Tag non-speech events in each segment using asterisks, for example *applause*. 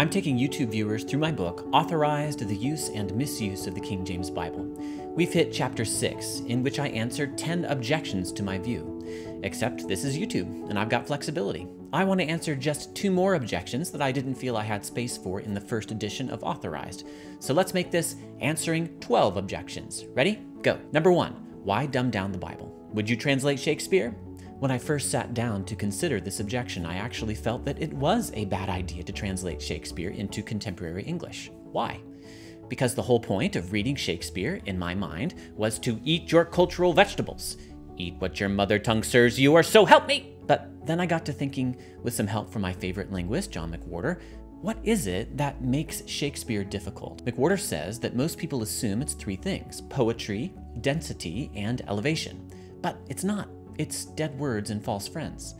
I'm taking YouTube viewers through my book, Authorized The Use and Misuse of the King James Bible. We've hit chapter 6, in which I answer 10 objections to my view. Except this is YouTube, and I've got flexibility. I want to answer just two more objections that I didn't feel I had space for in the first edition of Authorized. So let's make this answering 12 objections. Ready? Go. Number one, why dumb down the Bible? Would you translate Shakespeare? When I first sat down to consider this objection, I actually felt that it was a bad idea to translate Shakespeare into contemporary English. Why? Because the whole point of reading Shakespeare, in my mind, was to eat your cultural vegetables. Eat what your mother tongue serves you, or so help me! But then I got to thinking, with some help from my favorite linguist, John McWhorter, what is it that makes Shakespeare difficult? McWhorter says that most people assume it's three things poetry, density, and elevation. But it's not. It's dead words and false friends.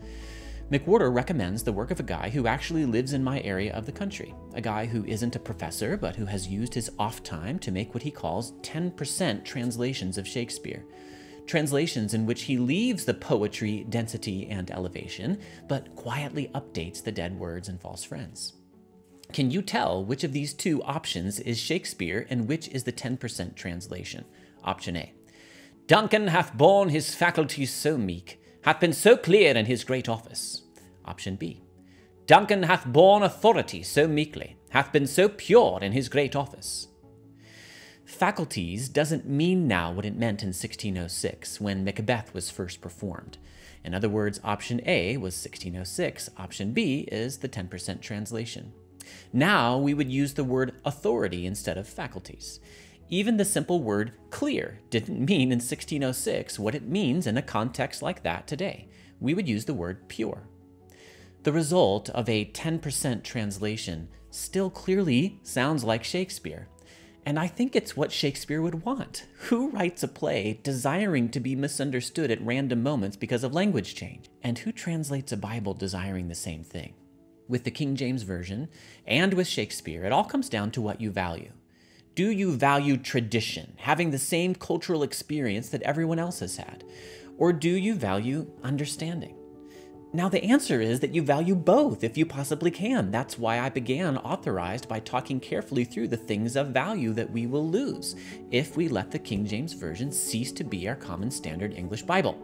McWhorter recommends the work of a guy who actually lives in my area of the country, a guy who isn't a professor but who has used his off time to make what he calls 10% translations of Shakespeare. Translations in which he leaves the poetry, density, and elevation, but quietly updates the dead words and false friends. Can you tell which of these two options is Shakespeare and which is the 10% translation? Option A. Duncan hath borne his faculties so meek, hath been so clear in his great office. Option B. Duncan hath borne authority so meekly, hath been so pure in his great office. Faculties doesn't mean now what it meant in 1606 when Macbeth was first performed. In other words, option A was 1606, option B is the 10% translation. Now we would use the word authority instead of faculties. Even the simple word clear didn't *laughs* mean in 1606 what it means in a context like that today. We would use the word pure. The result of a 10% translation still clearly sounds like Shakespeare. And I think it's what Shakespeare would want. Who writes a play desiring to be misunderstood at random moments because of language change? And who translates a Bible desiring the same thing? With the King James Version and with Shakespeare, it all comes down to what you value. Do you value tradition, having the same cultural experience that everyone else has had? Or do you value understanding? Now, the answer is that you value both if you possibly can. That's why I began Authorized by talking carefully through the things of value that we will lose if we let the King James Version cease to be our common standard English Bible.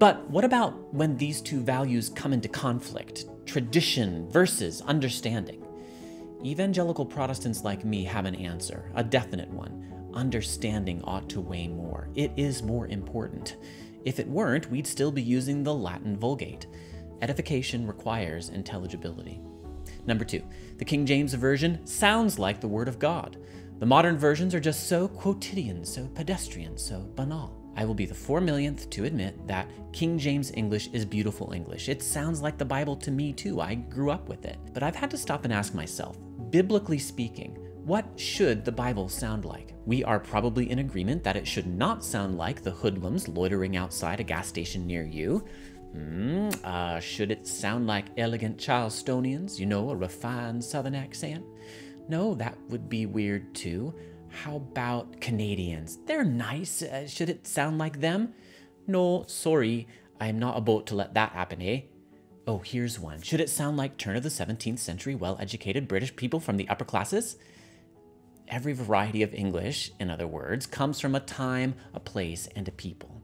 But what about when these two values come into conflict? Tradition versus understanding. Evangelical Protestants like me have an answer, a definite one. Understanding ought to weigh more. It is more important. If it weren't, we'd still be using the Latin Vulgate. Edification requires intelligibility. Number two, the King James Version sounds like the Word of God. The modern versions are just so quotidian, so pedestrian, so banal. I will be the four millionth to admit that King James English is beautiful English. It sounds like the Bible to me too. I grew up with it. But I've had to stop and ask myself biblically speaking, what should the Bible sound like? We are probably in agreement that it should not sound like the hoodlums loitering outside a gas station near you. Hmm, uh, should it sound like elegant Charlestonians, you know, a refined southern accent? No, that would be weird too. How about Canadians? They're nice. Uh, should it sound like them? No, sorry, I'm not about to let that happen, eh? Oh, here's one. Should it sound like turn of the 17th century well educated British people from the upper classes? Every variety of English, in other words, comes from a time, a place, and a people.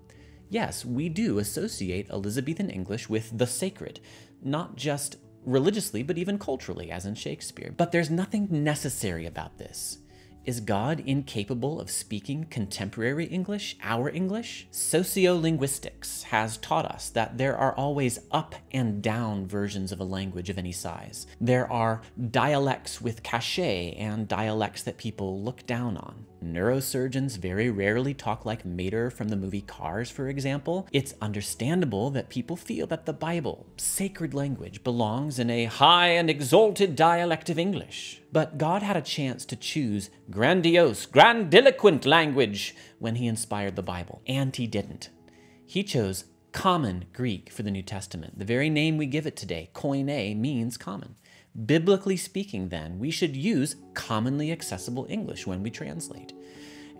Yes, we do associate Elizabethan English with the sacred, not just religiously, but even culturally, as in Shakespeare. But there's nothing necessary about this. Is God incapable of speaking contemporary English, our English? Sociolinguistics has taught us that there are always up and down versions of a language of any size. There are dialects with cachet and dialects that people look down on. Neurosurgeons very rarely talk like Mater from the movie Cars, for example. It's understandable that people feel that the Bible, sacred language, belongs in a high and exalted dialect of English. But God had a chance to choose grandiose, grandiloquent language when he inspired the Bible, and he didn't. He chose common Greek for the New Testament. The very name we give it today, koine, means common. Biblically speaking, then, we should use commonly accessible English when we translate.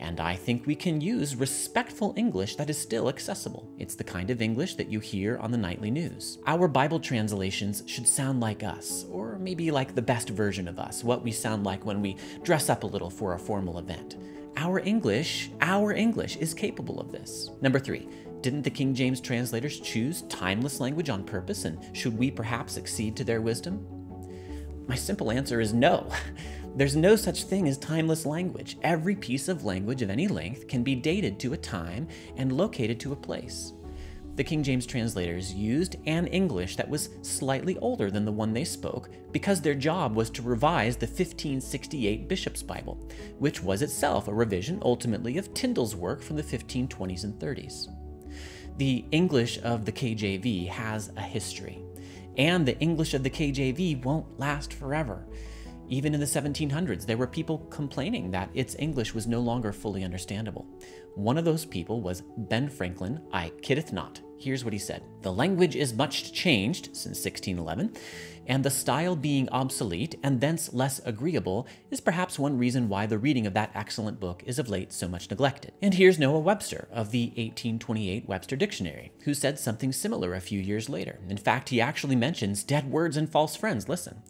and I think we can use respectful English that is still accessible. It's the kind of English that you hear on the nightly news. Our Bible translations should sound like us, or maybe like the best version of us, what we sound like when we dress up a little for a formal event. Our English, our English is capable of this. Number three, didn't the King James translators choose timeless language on purpose, and should we perhaps accede to their wisdom? My simple answer is no. *laughs* There's no such thing as timeless language. Every piece of language of any length can be dated to a time and located to a place. The King James translators used an English that was slightly older than the one they spoke because their job was to revise the 1568 Bishop's Bible, which was itself a revision ultimately of Tyndale's work from the 1520s and 30s. The English of the KJV has a history, and the English of the KJV won't last forever. Even in the 1700s, there were people complaining that its English was no longer fully understandable. One of those people was Ben Franklin, I kiddeth not. Here's what he said The language is much changed since 1611, and the style being obsolete and thence less agreeable is perhaps one reason why the reading of that excellent book is of late so much neglected. And here's Noah Webster of the 1828 Webster Dictionary, who said something similar a few years later. In fact, he actually mentions dead words and false friends. Listen.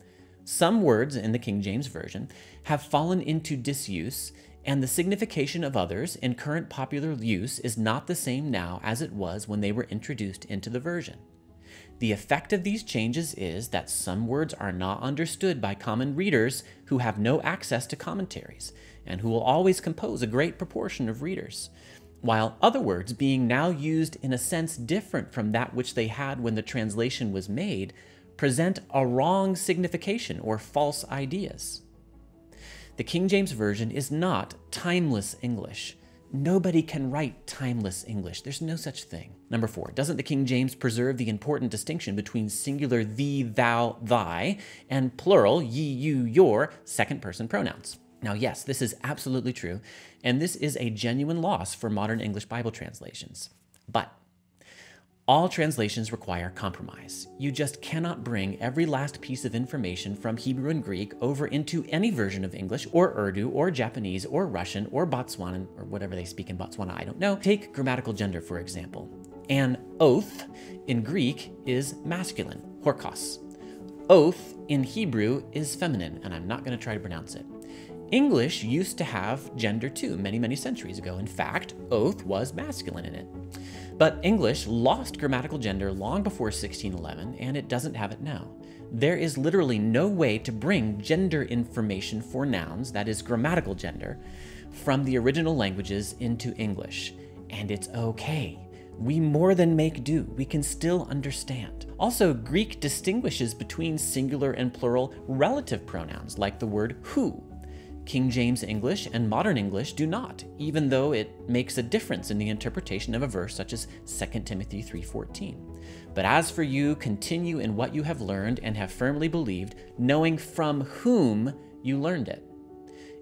Some words in the King James Version have fallen into disuse, and the signification of others in current popular use is not the same now as it was when they were introduced into the version. The effect of these changes is that some words are not understood by common readers who have no access to commentaries, and who will always compose a great proportion of readers, while other words, being now used in a sense different from that which they had when the translation was made, present a wrong signification or false ideas. The King James Version is not timeless English. Nobody can write timeless English. There's no such thing. Number four, doesn't the King James preserve the important distinction between singular thee, thou, thy, and plural ye, you, your second person pronouns? Now, yes, this is absolutely true, and this is a genuine loss for modern English Bible translations. But all translations require compromise. You just cannot bring every last piece of information from Hebrew and Greek over into any version of English or Urdu or Japanese or Russian or Botswanan or whatever they speak in Botswana, I don't know. Take grammatical gender, for example. An oath in Greek is masculine, horkos. Oath in Hebrew is feminine, and I'm not going to try to pronounce it. English used to have gender too, many, many centuries ago. In fact, oath was masculine in it. But English lost grammatical gender long before 1611, and it doesn't have it now. There is literally no way to bring gender information for nouns, that is grammatical gender, from the original languages into English. And it's okay. We more than make do. We can still understand. Also, Greek distinguishes between singular and plural relative pronouns, like the word who, King James English and modern English do not, even though it makes a difference in the interpretation of a verse such as 2 Timothy 3:14. But as for you, continue in what you have learned and have firmly believed, knowing from whom you learned it.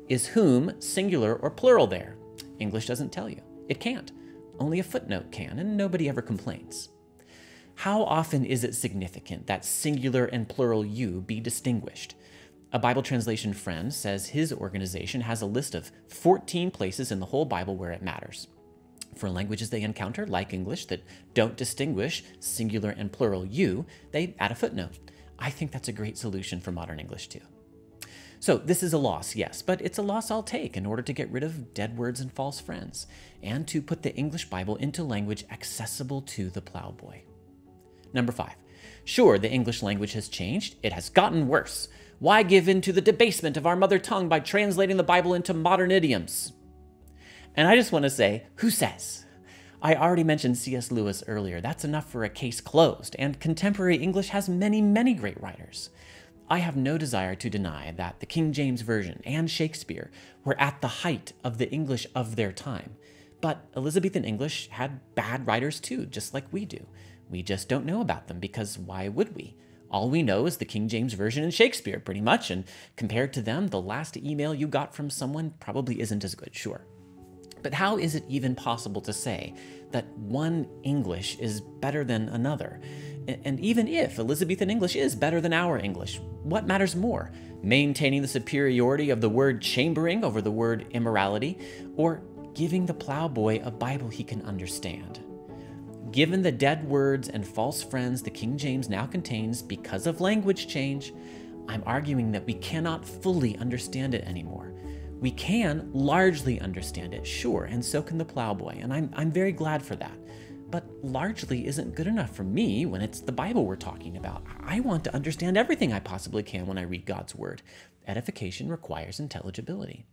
Is whom singular or plural there? English doesn't tell you. It can't. Only a footnote can, and nobody ever complains. How often is it significant that singular and plural you be distinguished? A Bible translation friend says his organization has a list of 14 places in the whole Bible where it matters. For languages they encounter, like English, that don't distinguish singular and plural you, they add a footnote. I think that's a great solution for modern English too. So this is a loss, yes, but it's a loss I'll take in order to get rid of dead words and false friends, and to put the English Bible into language accessible to the plowboy. Number five. Sure, the English language has changed. It has gotten worse. Why give in to the debasement of our mother tongue by translating the Bible into modern idioms? And I just want to say, who says? I already mentioned C.S. Lewis earlier. That's enough for a case closed, and contemporary English has many, many great writers. I have no desire to deny that the King James Version and Shakespeare were at the height of the English of their time. But Elizabethan English had bad writers too, just like we do. We just don't know about them because why would we? All we know is the King James Version and Shakespeare, pretty much, and compared to them, the last email you got from someone probably isn't as good, sure. But how is it even possible to say that one English is better than another? And even if Elizabethan English is better than our English, what matters more? Maintaining the superiority of the word chambering over the word immorality, or giving the plowboy a Bible he can understand. Given the dead words and false friends the King James now contains because of language change, I'm arguing that we cannot fully understand it anymore. We can largely understand it, sure, and so can the plowboy, and I'm, I'm very glad for that. But largely isn't good enough for me when it's the Bible we're talking about. I want to understand everything I possibly can when I read God's Word. Edification requires intelligibility.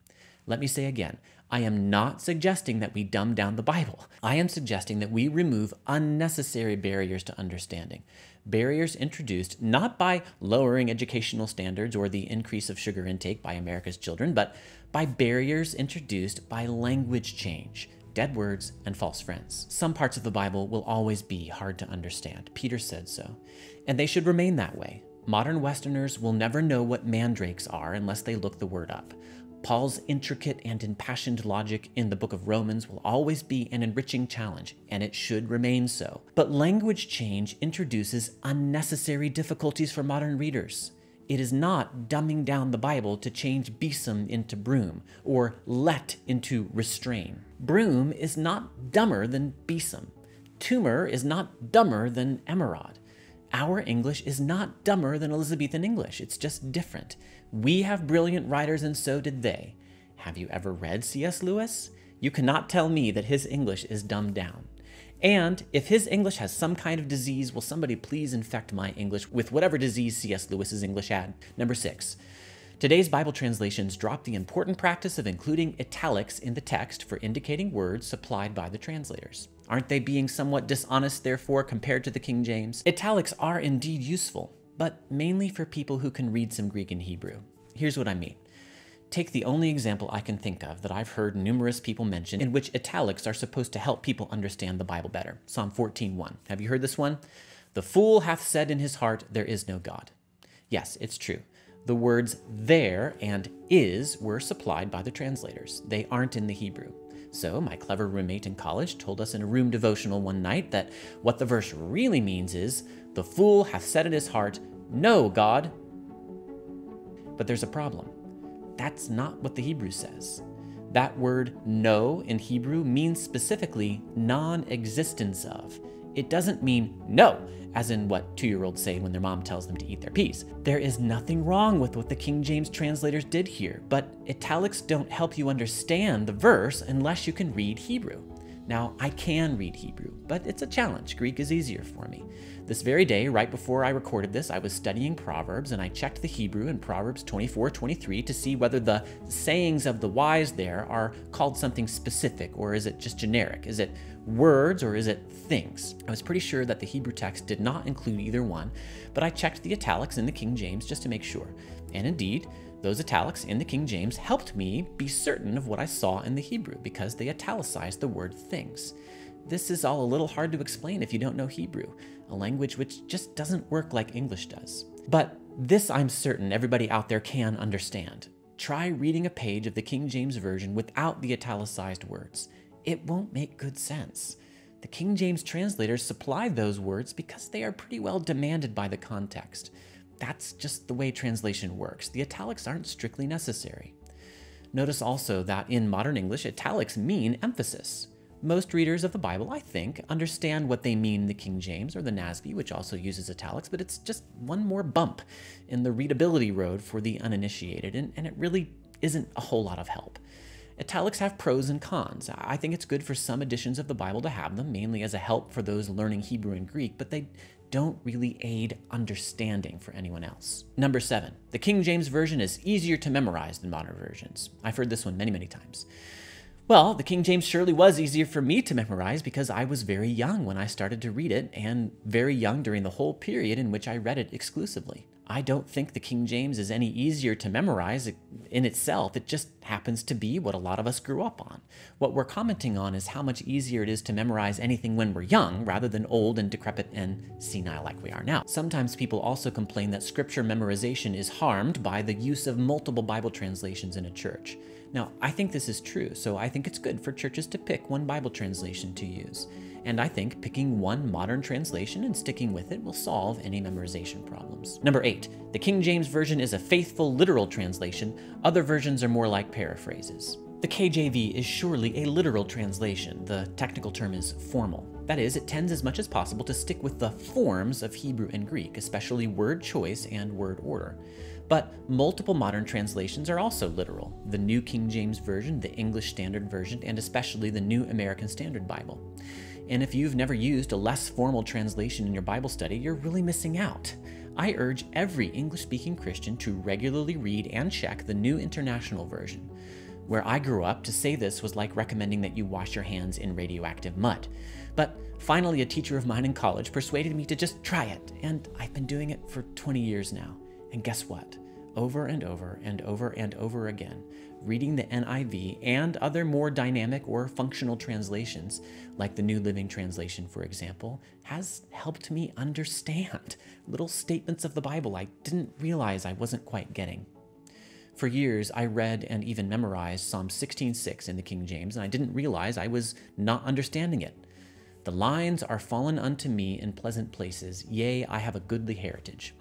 Let me say again, I am not suggesting that we dumb down the Bible. I am suggesting that we remove unnecessary barriers to understanding. Barriers introduced not by lowering educational standards or the increase of sugar intake by America's children, but by barriers introduced by language change, dead words, and false friends. Some parts of the Bible will always be hard to understand. Peter said so. And they should remain that way. Modern Westerners will never know what mandrakes are unless they look the word up. Paul's intricate and impassioned logic in the book of Romans will always be an enriching challenge, and it should remain so. But language change introduces unnecessary difficulties for modern readers. It is not dumbing down the Bible to change besom into broom or let into restrain. Broom is not dumber than besom. Tumor is not dumber than emerods. Our English is not dumber than Elizabethan English, it's just different. We have brilliant writers, and so did they. Have you ever read C.S. Lewis? You cannot tell me that his English is dumbed down. And if his English has some kind of disease, will somebody please infect my English with whatever disease C.S. Lewis's English had? Number six. Today's Bible translations drop the important practice of including italics in the text for indicating words supplied by the translators. Aren't they being somewhat dishonest, therefore, compared to the King James? Italics are indeed useful, but mainly for people who can read some Greek and Hebrew. Here's what I mean. Take the only example I can think of that I've heard numerous people mention in which italics are supposed to help people understand the Bible better. Psalm 14:1. Have you heard this one? The fool hath said in his heart, There is no God. Yes, it's true. The words there and is were supplied by the translators. They aren't in the Hebrew. So, my clever roommate in college told us in a room devotional one night that what the verse really means is, The fool hath said in his heart, No, God. But there's a problem. That's not what the Hebrew says. That word no in Hebrew means specifically non existence of. It doesn't mean no, as in what two year olds say when their mom tells them to eat their peas. There is nothing wrong with what the King James translators did here, but italics don't help you understand the verse unless you can read Hebrew. Now, I can read Hebrew, but it's a challenge. Greek is easier for me. This very day, right before I recorded this, I was studying Proverbs and I checked the Hebrew in Proverbs 24 23 to see whether the sayings of the wise there are called something specific or is it just generic? Is it words or is it things? I was pretty sure that the Hebrew text did not include either one, but I checked the italics in the King James just to make sure. And indeed, those italics in the King James helped me be certain of what I saw in the Hebrew because they italicized the word things. This is all a little hard to explain if you don't know Hebrew, a language which just doesn't work like English does. But this I'm certain everybody out there can understand. Try reading a page of the King James Version without the italicized words. It won't make good sense. The King James translators supplied those words because they are pretty well demanded by the context. That's just the way translation works. The italics aren't strictly necessary. Notice also that in modern English, italics mean emphasis. Most readers of the Bible, I think, understand what they mean the King James or the NASB, which also uses italics, but it's just one more bump in the readability road for the uninitiated, and, and it really isn't a whole lot of help. Italics have pros and cons. I think it's good for some editions of the Bible to have them, mainly as a help for those learning Hebrew and Greek, but they don't really aid understanding for anyone else. Number seven, the King James Version is easier to memorize than modern versions. I've heard this one many, many times. Well, the King James surely was easier for me to memorize because I was very young when I started to read it and very young during the whole period in which I read it exclusively. I don't think the King James is any easier to memorize in itself. It just happens to be what a lot of us grew up on. What we're commenting on is how much easier it is to memorize anything when we're young rather than old and decrepit and senile like we are now. Sometimes people also complain that scripture memorization is harmed by the use of multiple Bible translations in a church. Now, I think this is true, so I think it's good for churches to pick one Bible translation to use and I think picking one modern translation and sticking with it will solve any memorization problems. Number eight, the King James Version is a faithful literal translation. Other versions are more like paraphrases. The KJV is surely a literal translation. The technical term is formal. That is, it tends as much as possible to stick with the forms of Hebrew and Greek, especially word choice and word order. But multiple modern translations are also literal the New King James Version, the English Standard Version, and especially the New American Standard Bible. And if you've never used a less formal translation in your Bible study, you're really missing out. I urge every English speaking Christian to regularly read and check the New International Version. Where I grew up, to say this was like recommending that you wash your hands in radioactive mud. But finally, a teacher of mine in college persuaded me to just try it, and I've been doing it for 20 years now. And guess what? Over and over and over and over again, reading the NIV and other more dynamic or functional translations, like the New Living Translation, for example, has helped me understand little statements of the Bible I didn't realize I wasn't quite getting. For years, I read and even memorized Psalm 16:6 in the King James, and I didn't realize I was not understanding it. The lines are fallen unto me in pleasant places, yea, I have a goodly heritage.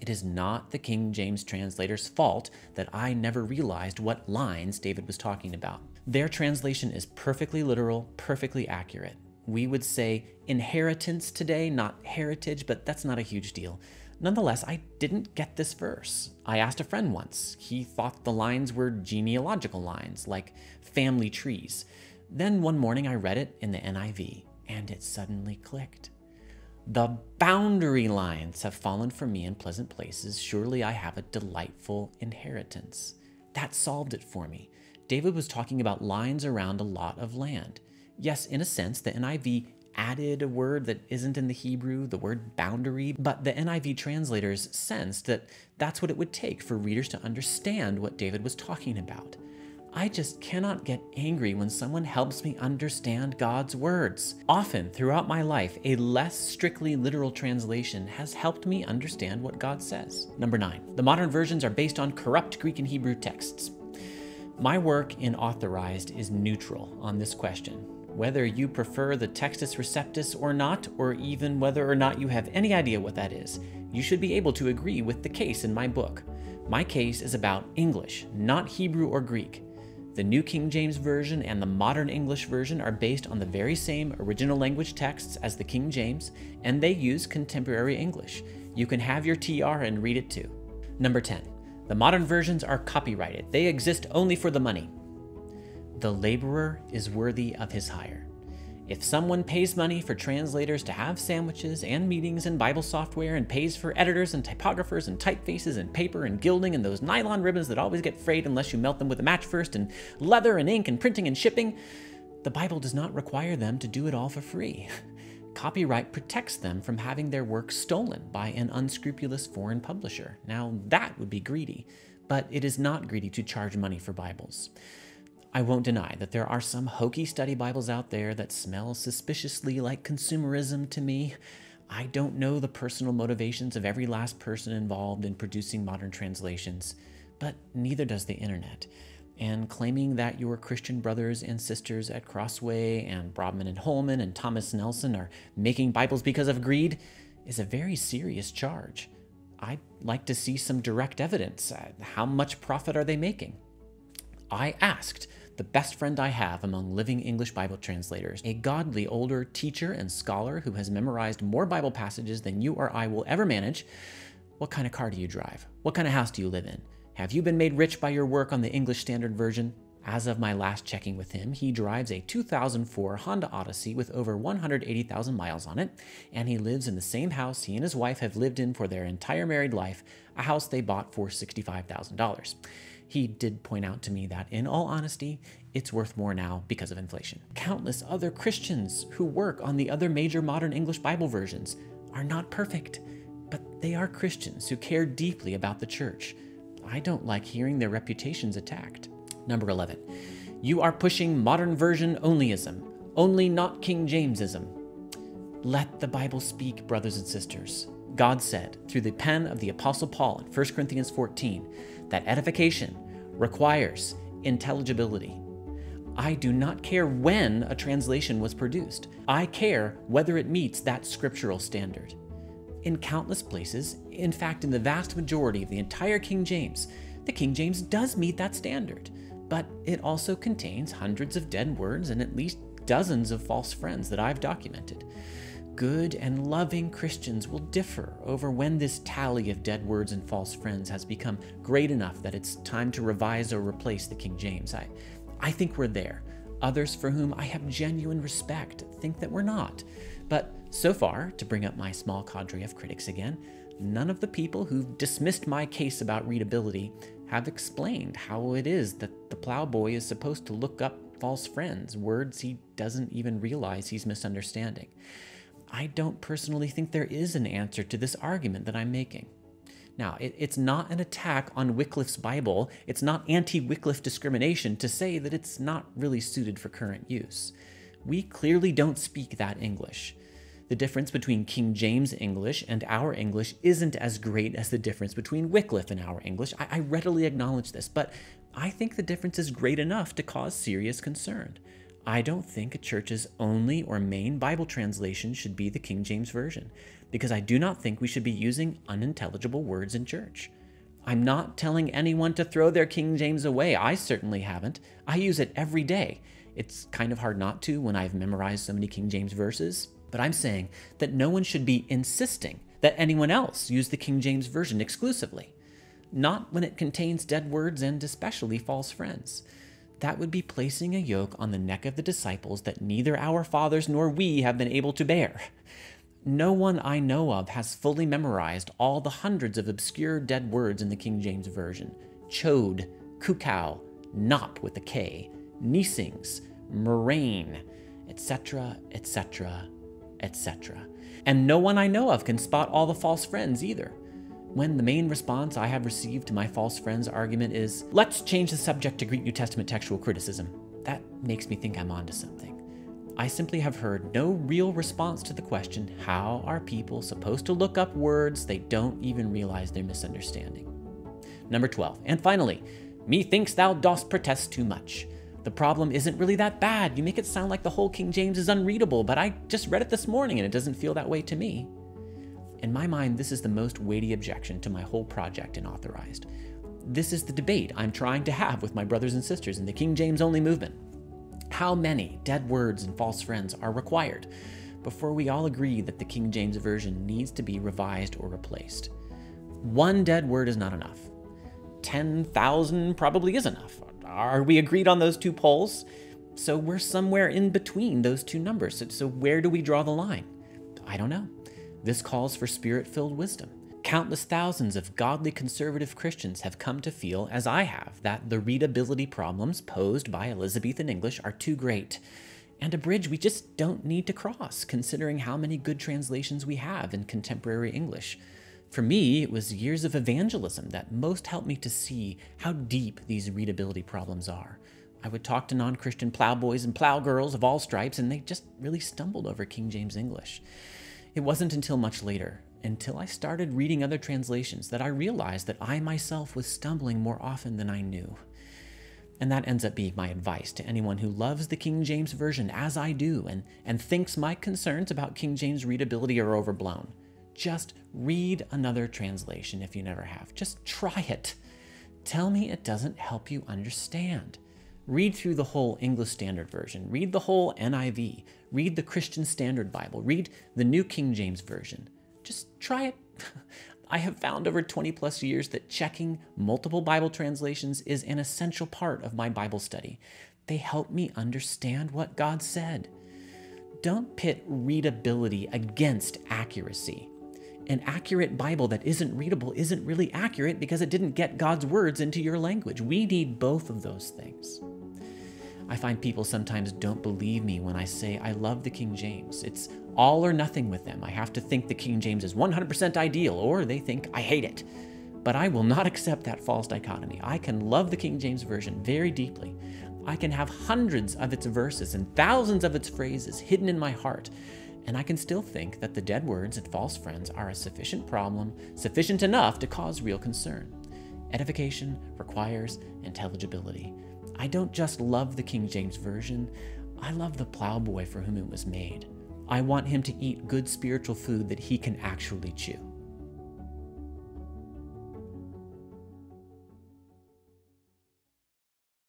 It is not the King James translator's fault that I never realized what lines David was talking about. Their translation is perfectly literal, perfectly accurate. We would say inheritance today, not heritage, but that's not a huge deal. Nonetheless, I didn't get this verse. I asked a friend once. He thought the lines were genealogical lines, like family trees. Then one morning I read it in the NIV, and it suddenly clicked. The boundary lines have fallen for me in pleasant places. Surely I have a delightful inheritance. That solved it for me. David was talking about lines around a lot of land. Yes, in a sense, the NIV added a word that isn't in the Hebrew, the word boundary, but the NIV translators sensed that that's what it would take for readers to understand what David was talking about. I just cannot get angry when someone helps me understand God's words. Often throughout my life, a less strictly literal translation has helped me understand what God says. Number nine, the modern versions are based on corrupt Greek and Hebrew texts. My work in Authorized is neutral on this question. Whether you prefer the Textus Receptus or not, or even whether or not you have any idea what that is, you should be able to agree with the case in my book. My case is about English, not Hebrew or Greek. The New King James Version and the Modern English Version are based on the very same original language texts as the King James, and they use contemporary English. You can have your TR and read it too. Number 10. The modern versions are copyrighted. They exist only for the money. The laborer is worthy of his hire. If someone pays money for translators to have sandwiches and meetings and Bible software and pays for editors and typographers and typefaces and paper and gilding and those nylon ribbons that always get frayed unless you melt them with a match first and leather and ink and printing and shipping, the Bible does not require them to do it all for free. *laughs* Copyright protects them from having their work stolen by an unscrupulous foreign publisher. Now, that would be greedy, but it is not greedy to charge money for Bibles. I won't deny that there are some hokey study Bibles out there that smell suspiciously like consumerism to me. I don't know the personal motivations of every last person involved in producing modern translations, but neither does the internet. And claiming that your Christian brothers and sisters at Crossway and Broadman and Holman and Thomas Nelson are making Bibles because of greed is a very serious charge. I'd like to see some direct evidence. How much profit are they making? I asked the best friend I have among living English Bible translators, a godly older teacher and scholar who has memorized more Bible passages than you or I will ever manage. What kind of car do you drive? What kind of house do you live in? Have you been made rich by your work on the English Standard Version? As of my last checking with him, he drives a 2004 Honda Odyssey with over 180,000 miles on it, and he lives in the same house he and his wife have lived in for their entire married life, a house they bought for $65,000. He did point out to me that, in all honesty, it's worth more now because of inflation. Countless other Christians who work on the other major modern English Bible versions are not perfect, but they are Christians who care deeply about the church. I don't like hearing their reputations attacked. Number 11. You are pushing modern version onlyism, only not King Jamesism. Let the Bible speak, brothers and sisters. God said, through the pen of the Apostle Paul in 1 Corinthians 14, that edification requires intelligibility. I do not care when a translation was produced. I care whether it meets that scriptural standard. In countless places, in fact, in the vast majority of the entire King James, the King James does meet that standard. but it also contains hundreds of dead words and at least dozens of false friends that I've documented. Good and loving Christians will differ over when this tally of dead words and false friends has become great enough that it's time to revise or replace the King James. I, I think we're there. Others for whom I have genuine respect think that we're not. But so far, to bring up my small cadre of critics again, none of the people who've dismissed my case about readability have explained how it is that the plowboy is supposed to look up false friends, words he doesn't even realize he's misunderstanding. I don't personally think there is an answer to this argument that I'm making. Now, it, it's not an attack on Wycliffe's Bible, it's not anti Wycliffe discrimination to say that it's not really suited for current use. We clearly don't speak that English. The difference between King James English and our English isn't as great as the difference between Wycliffe and our English. I, I readily acknowledge this, but I think the difference is great enough to cause serious concern. I don't think a church's only or main Bible translation should be the King James Version, because I do not think we should be using unintelligible words in church. I'm not telling anyone to throw their King James away. I certainly haven't. I use it every day. It's kind of hard not to when I've memorized so many King James verses, but I'm saying that no one should be insisting that anyone else use the King James Version exclusively. Not when it contains dead words and especially false friends. That would be placing a yoke on the neck of the disciples that neither our fathers nor we have been able to bear. No one I know of has fully memorized all the hundreds of obscure dead words in the King James Version chode, cuckow, knop with a K, neesings, murrain, etc., etc., etc. And no one I know of can spot all the false friends either. When the main response I have received to my false friends argument is, let's change the subject to Greek New Testament textual criticism, that makes me think I'm onto something. I simply have heard no real response to the question how are people supposed to look up words they don't even realize they're misunderstanding? Number 12. And finally, methinks thou dost protest too much. The problem isn't really that bad. You make it sound like the whole King James is unreadable, but I just read it this morning and it doesn't feel that way to me. In my mind, this is the most weighty objection to my whole project in Authorized. This is the debate I'm trying to have with my brothers and sisters in the King James only movement. How many dead words and false friends are required before we all agree that the King James Version needs to be revised or replaced? One dead word is not enough. 10,000 probably is enough. Are we agreed on those two poles? So we're somewhere in between those two numbers. So, where do we draw the line? I don't know. This calls for spirit filled wisdom. Countless thousands of godly conservative Christians have come to feel, as I have, that the readability problems posed by Elizabethan English are too great, and a bridge we just don't need to cross, considering how many good translations we have in contemporary English. For me, it was years of evangelism that most helped me to see how deep these readability problems are. I would talk to non Christian plowboys and plowgirls of all stripes, and they just really stumbled over King James English. It wasn't until much later, until I started reading other translations, that I realized that I myself was stumbling more often than I knew. And that ends up being my advice to anyone who loves the King James Version as I do and, and thinks my concerns about King James readability are overblown. Just read another translation if you never have. Just try it. Tell me it doesn't help you understand. Read through the whole English Standard Version. Read the whole NIV. Read the Christian Standard Bible. Read the New King James Version. Just try it. *laughs* I have found over 20 plus years that checking multiple Bible translations is an essential part of my Bible study. They help me understand what God said. Don't pit readability against accuracy an accurate Bible that isn't readable isn't really accurate because it didn't get God's words into your language. We need both of those things. I find people sometimes don't believe me when I say I love the King James. It's all or nothing with them. I have to think the King James is 100% ideal, or they think I hate it. But I will not accept that false dichotomy. I can love the King James Version very deeply. I can have hundreds of its verses and thousands of its phrases hidden in my heart and I can still think that the dead words and false friends are a sufficient problem, sufficient enough to cause real concern. Edification requires intelligibility. I don't just love the King James Version, I love the plowboy for whom it was made. I want him to eat good spiritual food that he can actually chew.